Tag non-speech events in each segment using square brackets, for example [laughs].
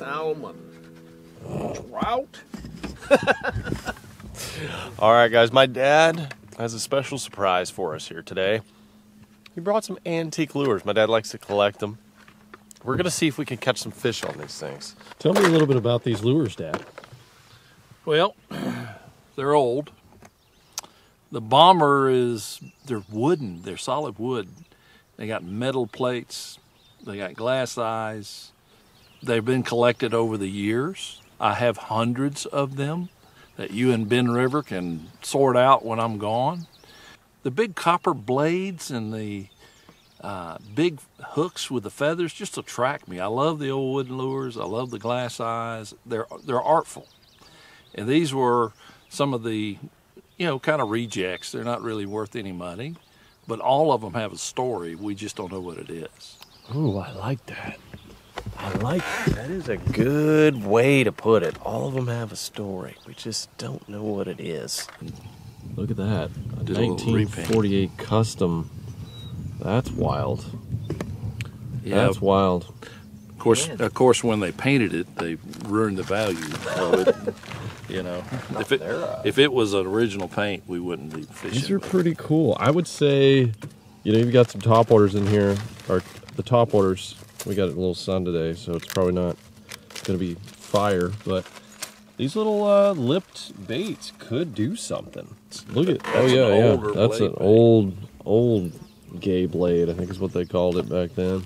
pike, muskie, walleye, salmon, trout. [laughs] All right, guys, my dad has a special surprise for us here today. He brought some antique lures. My dad likes to collect them. We're going to see if we can catch some fish on these things. Tell me a little bit about these lures, Dad. Well, [clears throat] they're old. The bomber is they're wooden. They're solid wood. They got metal plates. They got glass eyes. They've been collected over the years. I have hundreds of them that you and Ben River can sort out when I'm gone. The big copper blades and the uh, big hooks with the feathers just attract me. I love the old wooden lures. I love the glass eyes. They're they're artful, and these were some of the, you know, kind of rejects. They're not really worth any money, but all of them have a story. We just don't know what it is. Ooh, I like that. I like That is a good way to put it. All of them have a story. We just don't know what it is. Look at that. A Did a 1948 custom. That's wild. Yeah, That's wild. of course, of course, when they painted it, they ruined the value. So it, [laughs] you know, [laughs] if it uh, if it was an original paint, we wouldn't be fishing. These are with it. pretty cool. I would say, you know, you've got some topwaters in here, or the topwaters. We got a little sun today, so it's probably not going to be fire, but these little uh, lipped baits could do something. Look at, oh That's an yeah, yeah, that's an bait. old, old gay blade. I think is what they called it back then.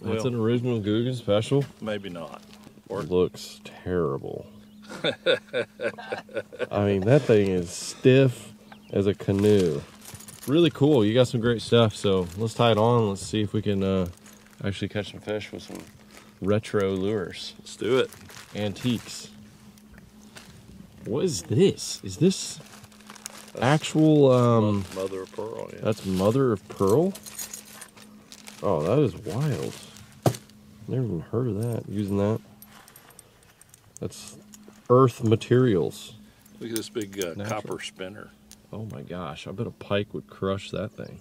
That's an original Googan special. Maybe not. Or looks terrible. [laughs] I mean, that thing is stiff as a canoe. Really cool. You got some great stuff. So let's tie it on. Let's see if we can uh, actually catch some fish with some retro lures, let's do it. antiques. What is this? Is this actual? Um, Mother of pearl. Yeah. that's mother of pearl. Oh, that is wild. Never even heard of that. Using that. That's earth materials. Look at this big uh, copper spinner. Oh my gosh, I bet a pike would crush that thing.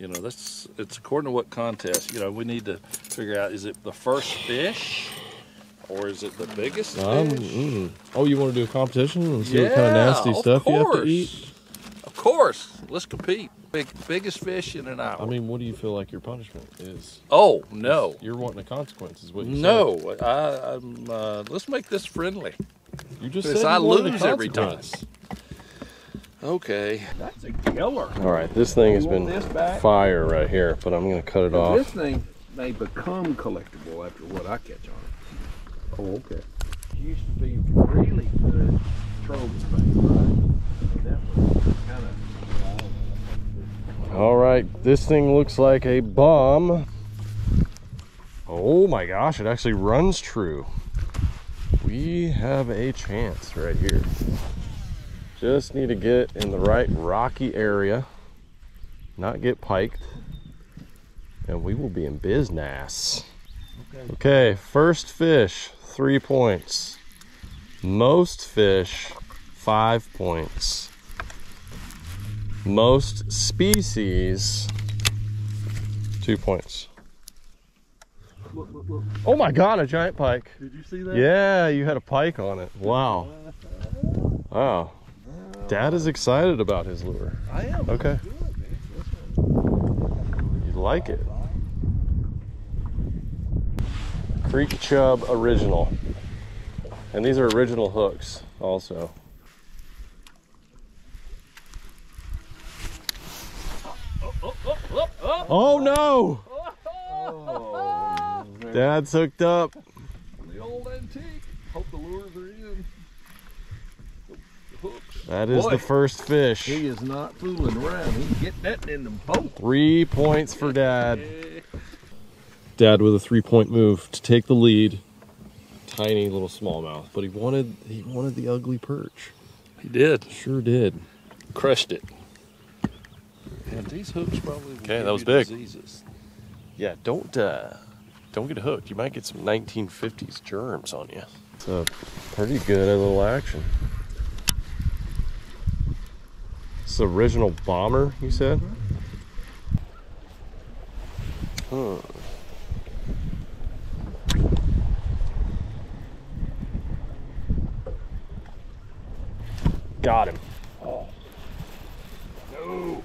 You know, that's it's according to what contest. You know, we need to figure out is it the first fish or is it the biggest Um, fish? mm. Oh, you want to do a competition and see what kind of nasty of stuff you have to eat? Of course, let's compete. Big, biggest fish in an hour. I mean, what do you feel like your punishment is? oh no, You're wanting a consequence, is what you no. I, I'm. Uh, let's make this friendly. You just Because said I you wanted a lose every time. Consequence. Okay. That's a killer. All right, this thing has been fire right here, but I'm gonna cut it This off. This thing may become collectible after what I catch on it. Oh, okay. It used to be really good trolling bait, right? That was kind of. All right, this thing looks like a bomb. Oh my gosh, it actually runs true. We have a chance right here. Just need to get in the right rocky area, not get piked, and we will be in business. Okay, first fish, three points. Most fish, five points. Most species two points. Oh my god a giant pike. Did you see that? yeah you had a pike on it. Wow. [laughs] Wow dad is excited about his lure I am. okay you like it creek chub original and these are original hooks also Oh no! Oh, Dad's hooked up. The old antique. Hope the lures are in. The hooks. That is Boy. the first fish. He is not fooling around. He's getting that in the boat. Three points for Dad. Dad with a three-point move to take the lead. Tiny little smallmouth, but he wanted he wanted the ugly perch. He did. Sure did. Crushed it. And these hooks probably. Okay, that was big. Diseases. Yeah, don't uh, don't get hooked. You might get some 1950s germs on you. It's a pretty good little action. It's the original bomber, you said? Mm-hmm. Huh. Got him. Oh. No.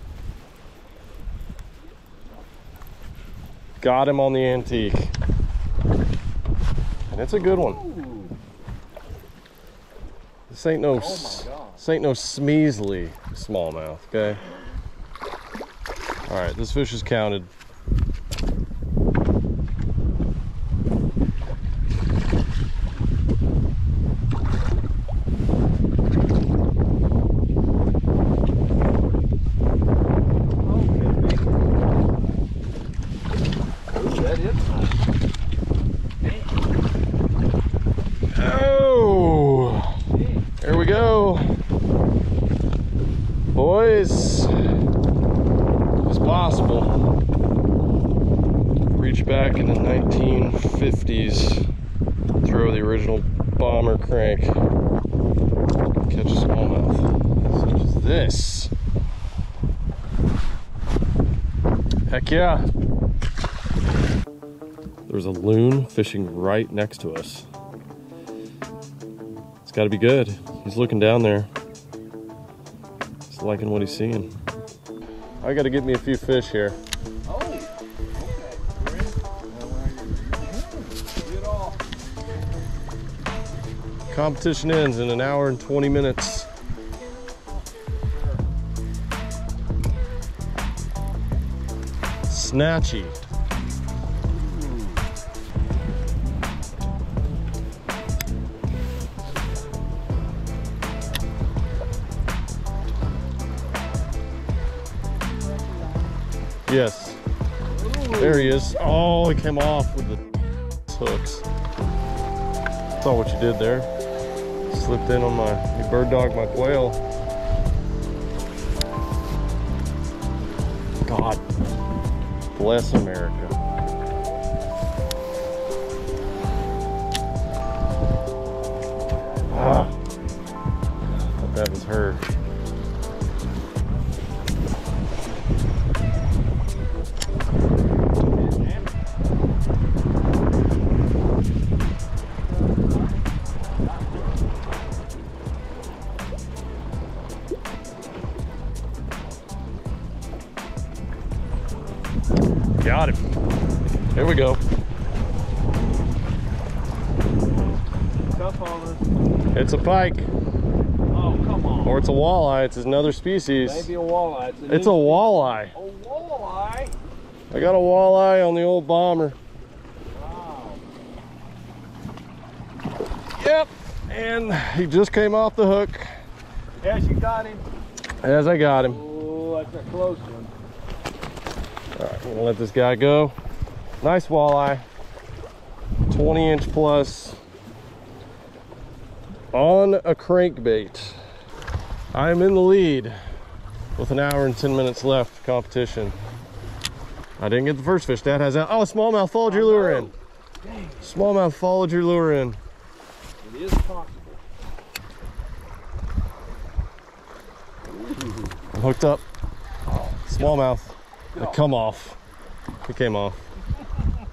Got him on the antique. And it's a good one. This ain't no, Oh my God. this ain't no Smeasley smallmouth, okay? All right, this fish is counted. Oh, could be. Ooh, that is nice. Oh, there we go. Boys, it's possible. Reach back in the 1950s, throw the original bomber crank, catch a smallmouth such as this. Heck yeah. There's a loon fishing right next to us. It's got to be good. He's looking down there. Liking what he's seeing. I got to get me a few fish here. Competition ends in an hour and 20 minutes. Snatchy. There he is. Oh, he came off with the hooks. Saw what you did there. Slipped in on my bird dog my quail. God bless America. Ah, thought that was her. It's a pike, Oh, come on. or it's a walleye. It's another species. Maybe a walleye. It's a, It's a walleye. A walleye. I got a walleye on the old bomber. Wow. Yep. And he just came off the hook Yes, you got him. as I got him. Oh, that's a close one. All right, I'm gonna let this guy go. Nice walleye. 20 inch plus on a crankbait. I am in the lead with an hour and 10 minutes left competition. I didn't get the first fish. Dad has that. Oh, smallmouth followed your lure in. Smallmouth followed your lure in. It is possible. I'm hooked up. Smallmouth. I come off. It came off.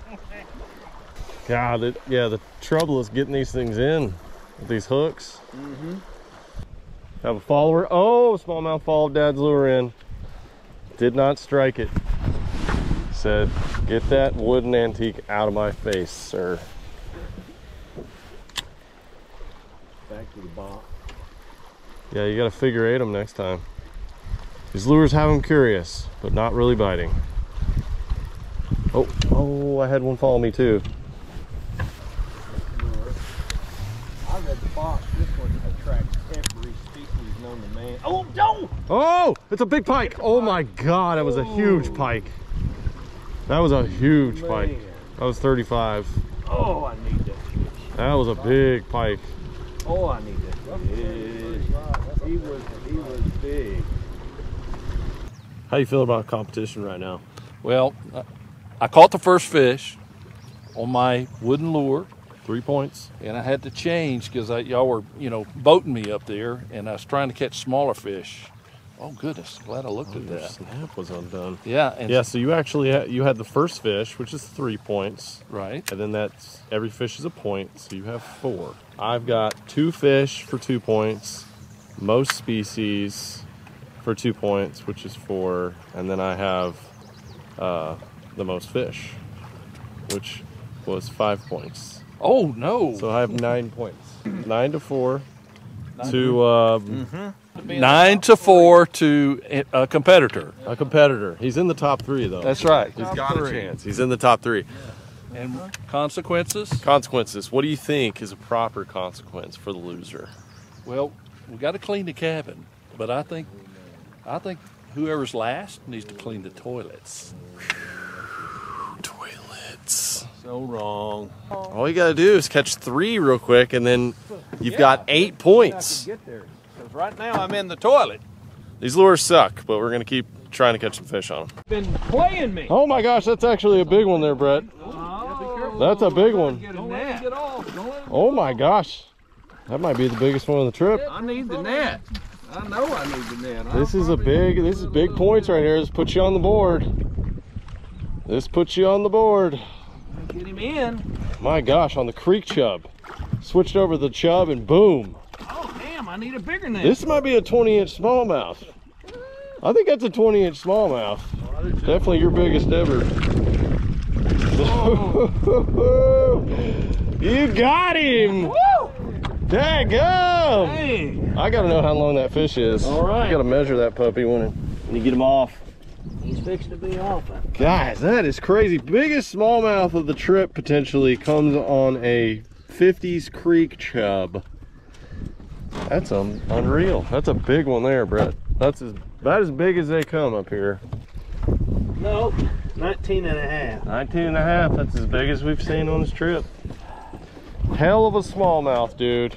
[laughs] God, it, yeah, the trouble is getting these things in with these hooks. Mm-hmm. Have a follower. Oh, smallmouth followed dad's lure in. Did not strike it. Said, get that wooden antique out of my face, sir. Back to the box. Yeah, you got to figure eight them next time. These lures have them curious, but not really biting. Oh, oh, I had one follow me too. I read the box. This one attracts every species known to man. Oh, no! Oh, it's a big pike. Oh my God, that was a huge oh. pike. That was a huge pike. That was 35. Oh, I need that fish. That was a big pike. Oh, I need that fish. He was, he was big. How you feel about competition right now? Well, I- I caught the first fish on my wooden lure, Three points. and I had to change because y'all were, you know, boating me up there, and I was trying to catch smaller fish. Oh goodness, glad I looked at Your that. snap was undone. Yeah, and Yeah, so you actually had, you had the first fish, which is three points. right. And then that's every fish is a point, so you have four. I've got two fish for two points most species for two points, which is four, and then I have uh, the most fish, which was five points. Oh no! So I have nine points. Nine to four. To um, Nine to four to a competitor. a competitor. He's in the top three though. That's right. He's got a chance. He's in the top three. And consequences? Consequences. What do you think is a proper consequence for the loser? Well, we got to clean the cabin, but I think, I think whoever's last needs to clean the toilets. Toilets. So wrong. All you gotta do is catch three real quick, and then you've got eight points. Get there. Because right now I'm in the toilet. These lures suck, but we're gonna keep trying to catch some fish on them. Been playing me. Oh my gosh, that's actually a big one there, Brett. That's a big one. Get a net. Get off. Don't let Oh my gosh. That might be the biggest one of the trip. I need the net. I know I need the net. I'll This is a big, this is big points right here. This puts you on the board. This puts you on the board. Get him in. My gosh, on the creek chub. Switched over the chub and boom. Oh, damn. I need a bigger net. This might be a 20 inch smallmouth. I think that's a 20 inch smallmouth. Definitely your biggest ever. [laughs] you got him! Daggum! Hey. I gotta know how long that fish is. All right. I gotta measure that puppy when, it, when you get him off. Fixing to be off. Guys, that is crazy. Biggest smallmouth of the trip potentially comes on a 50s creek chub. That's um, unreal. That's a big one there, Brett. That's as, about as big as they come up here. No, 19 and a half. 19 and a half, that's as big as we've seen on this trip. Hell of a smallmouth, dude.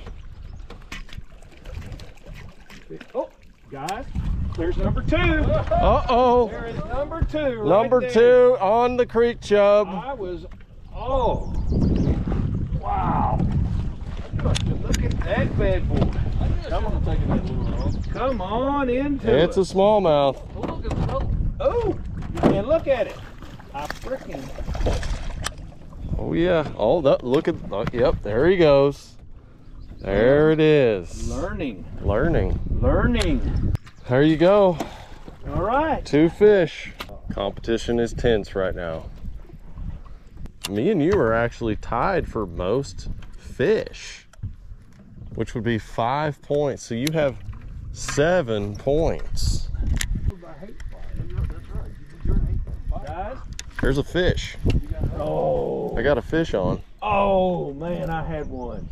Oh, guys, there's number two. Uh-oh. There is number two. right Number there. two on the creek chub. I was, oh, wow. Look at that bad boy. Come on, take that lure off. Come on into It's a smallmouth. Oh, and look at it. I freaking. Oh yeah. Oh, that, look at. Oh, yep, there he goes. There it is. Learning, Learning. learning. There you go. All right. Two fish. Competition is tense right now. Me and you are actually tied for most fish, which would be five points. So you have seven points. There's a fish. Oh, I got a fish on. oh man, I had one.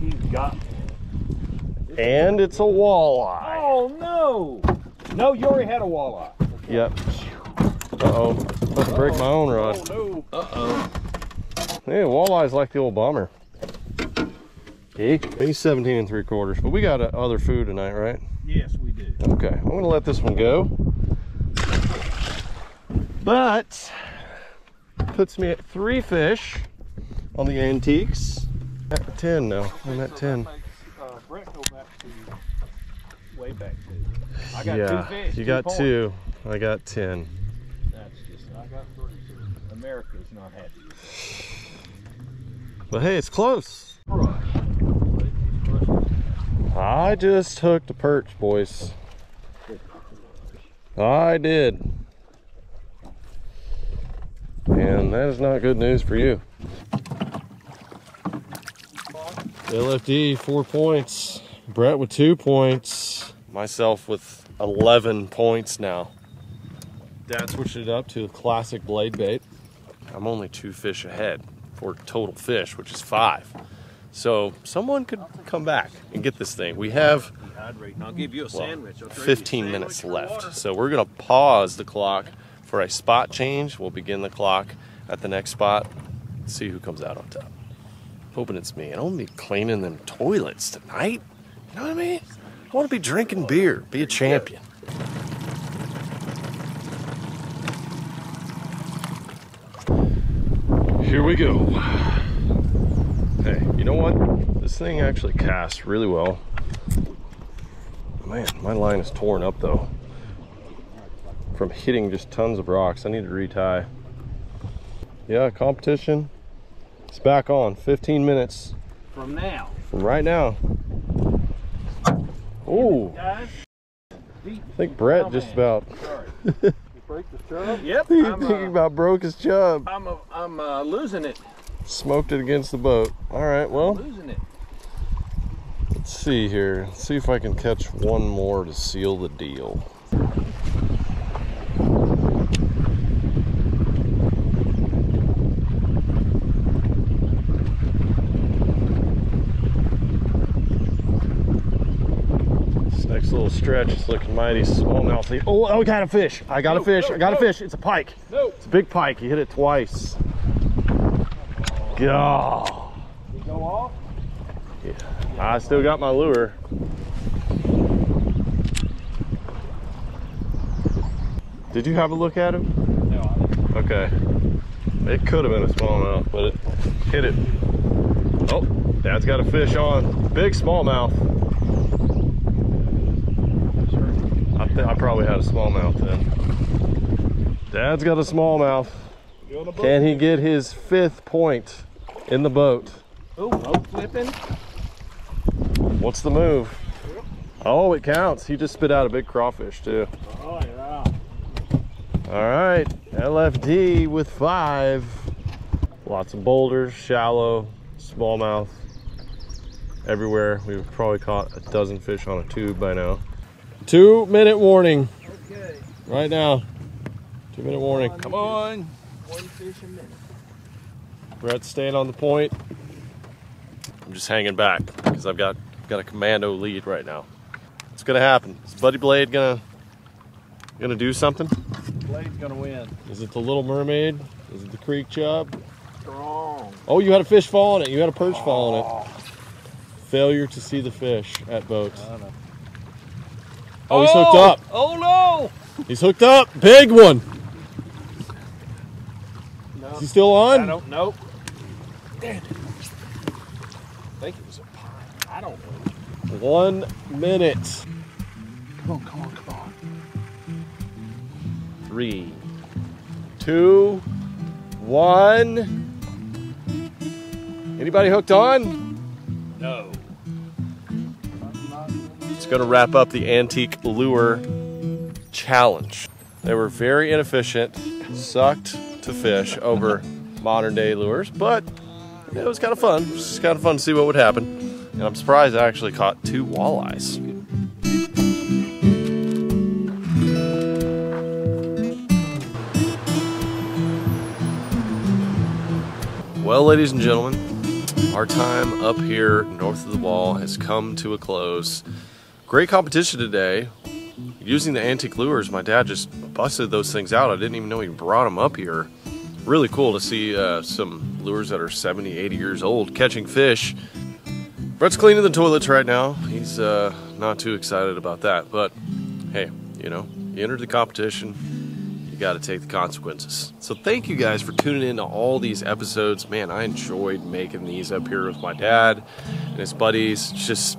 He's got. And it's a walleye. Oh no! No, you already had a walleye. Yep. Uh-oh. About to break my own rod. no! Uh oh. Yeah, walleye's like the old bomber. Okay. He's 17 and three quarters, but we got uh, other food tonight, right? Yes, we do. Okay, I'm gonna let this one go. But puts me at three fish on the antiques. At 10 now. I'm at 10. Uh, Brett go back to way back to. I got yeah, two fish. you two got points. two. I got 10. That's just. I got three. America's not happy. But hey, it's close. I just hooked a perch, boys. I did. And that is not good news for you. LFD, four points. Brett with two points. Myself with 11 points now. Dad switched it up to a classic blade bait. I'm only two fish ahead for total fish, which is five. So someone could come back and get this thing. We have I'll give you a sandwich. I'll trade you a 15 sandwich minutes left. So we're gonna pause the clock for a spot change. We'll begin the clock at the next spot. See who comes out on top. Hoping it's me. I don't to be cleaning them toilets tonight. You know what I mean? I want to be drinking beer, be a champion. Here we go. Hey, you know what? This thing actually casts really well. Man, my line is torn up though. From hitting just tons of rocks. I need to retie. Yeah, competition. It's back on. 15 minutes From now. from right now. Oh, I think Brett just about Sorry. [laughs] You break the chub? Yep. he thinking uh, about broke his chub. I'm, uh, I'm uh, losing it. Smoked it against the boat. All right, well, Losing it. let's see here. Let's see if I can catch one more to seal the deal. This next little stretch is looking mighty smallmouthy. Oh, oh, I got a fish. I got a fish. no, I got a fish. It's a pike. No. It's a big pike. You hit it twice. God. You go off. Yeah. I still got my lure. Did you have a look at him? No, I didn't. Okay. It could have been a smallmouth, but it hit it. Oh, Dad's got a fish on. Big smallmouth. I, I probably had a smallmouth then. Dad's got a smallmouth. You on the boat? Can he get his fifth point in the boat? Oh, boat flipping. What's the move? Oh, it counts. He just spit out a big crawfish too. Oh, yeah. All right, LFD with five. Lots of boulders, shallow, smallmouth, everywhere. We've probably caught a dozen fish on a tube by now. Two minute warning Okay. right now. Two minute warning. Come on. One fish a minute. Brett's staying on the point. I'm just hanging back because I've got got a commando lead right now. What's gonna happen? Is Buddy Blade gonna gonna do something? Blade's gonna win. Is it the Little Mermaid? Is it the Creek Chub? Strong. Oh, you had a fish fall on it. You had a perch fall on it. Oh. Failure to see the fish at boats. Oh, he's hooked oh, up. Oh no! He's hooked up. Big one. No. Is he still I on? don't know. Damn it. I think it was a pine. I don't know. One minute. Come on, come on, come on. Three, two, one. Anybody hooked on? No. To wrap up the antique lure challenge. They were very inefficient, sucked to fish over modern day lures, but it was kind of fun. It was just kind of fun to see what would happen. And I'm surprised I actually caught two walleyes. Well, ladies and gentlemen, our time up here north of the wall has come to a close. Great competition today. Using the antique lures, my dad just busted those things out. I didn't even know he brought them up here. Really cool to see uh, some lures that are 70, 80 years old catching fish. Brett's cleaning the toilets right now. He's uh, not too excited about that, but hey, you know, you entered the competition, you got to take the consequences. So thank you guys for tuning in to all these episodes. Man, I enjoyed making these up here with my dad and his buddies. Just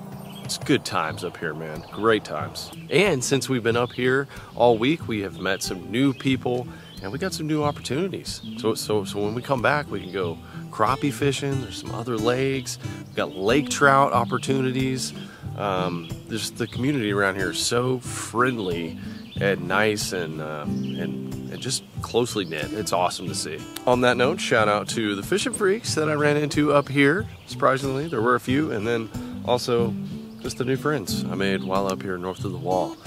it's good times up here, man. Great times. And since we've been up here all week, we have met some new people and we got some new opportunities. So so so when we come back, we can go crappie fishing. There's some other lakes. We've got lake trout opportunities. Um, there's the community around here is so friendly and nice and uh, and and just closely knit. It's awesome to see. On that note, shout out to the fishing freaks that I ran into up here. Surprisingly, there were a few, and then also just the new friends I made while up here north of the wall.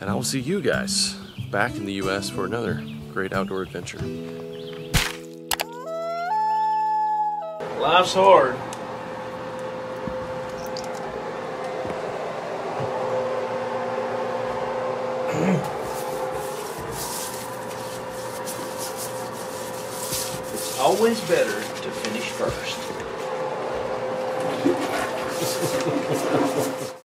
And I will see you guys back in the U.S. for another great outdoor adventure. Life's hard. [clears throat] it's always better.